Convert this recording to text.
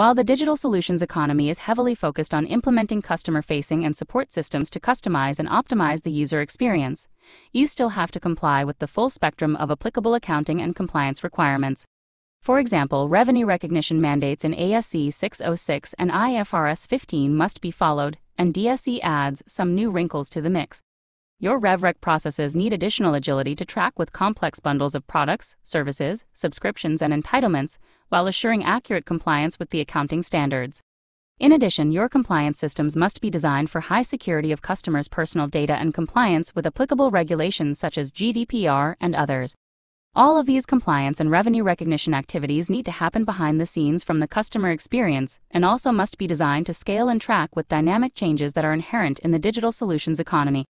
While the digital solutions economy is heavily focused on implementing customer facing and support systems to customize and optimize the user experience, you still have to comply with the full spectrum of applicable accounting and compliance requirements. For example, revenue recognition mandates in ASC 606 and IFRS 15 must be followed, and DSE adds some new wrinkles to the mix. Your RevRec processes need additional agility to track with complex bundles of products, services, subscriptions, and entitlements while assuring accurate compliance with the accounting standards. In addition, your compliance systems must be designed for high security of customers' personal data and compliance with applicable regulations such as GDPR and others. All of these compliance and revenue recognition activities need to happen behind the scenes from the customer experience and also must be designed to scale and track with dynamic changes that are inherent in the digital solutions economy.